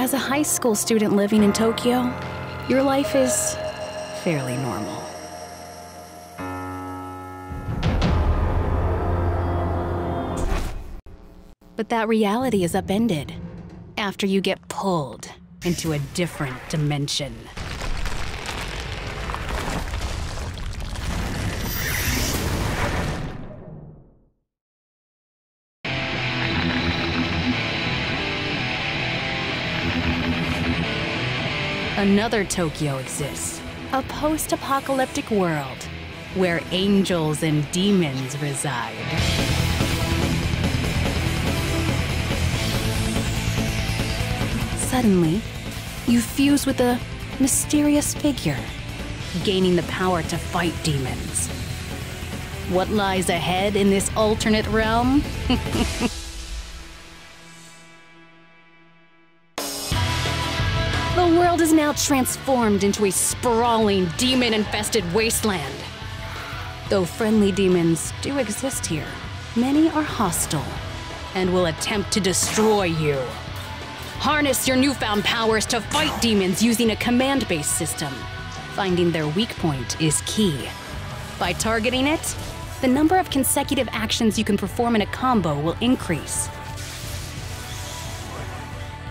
As a high school student living in Tokyo, your life is fairly normal. But that reality is upended after you get pulled into a different dimension. Another Tokyo exists, a post apocalyptic world where angels and demons reside. Suddenly, you fuse with a mysterious figure, gaining the power to fight demons. What lies ahead in this alternate realm? world is now transformed into a sprawling, demon infested wasteland. Though friendly demons do exist here, many are hostile and will attempt to destroy you. Harness your newfound powers to fight demons using a command based system. Finding their weak point is key. By targeting it, the number of consecutive actions you can perform in a combo will increase.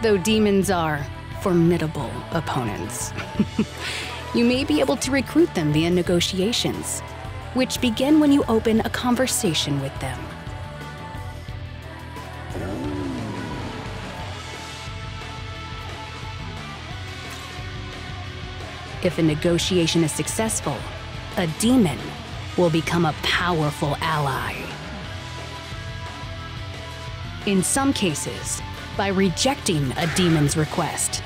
Though demons are formidable opponents, you may be able to recruit them via negotiations, which begin when you open a conversation with them. If a negotiation is successful, a demon will become a powerful ally. In some cases, by rejecting a demon's request,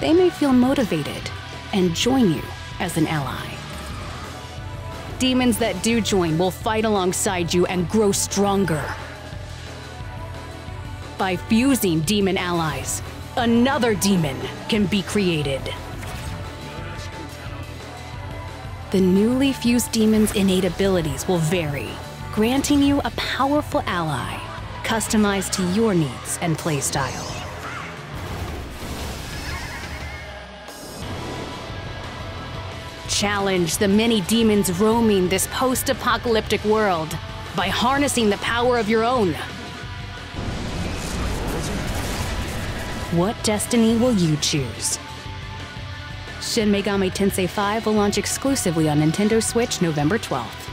they may feel motivated and join you as an ally. Demons that do join will fight alongside you and grow stronger. By fusing demon allies, another demon can be created. The newly fused demon's innate abilities will vary, granting you a powerful ally, customized to your needs and playstyle. Challenge the many demons roaming this post-apocalyptic world by harnessing the power of your own. What destiny will you choose? Shin Megami Tensei 5 will launch exclusively on Nintendo Switch November 12th.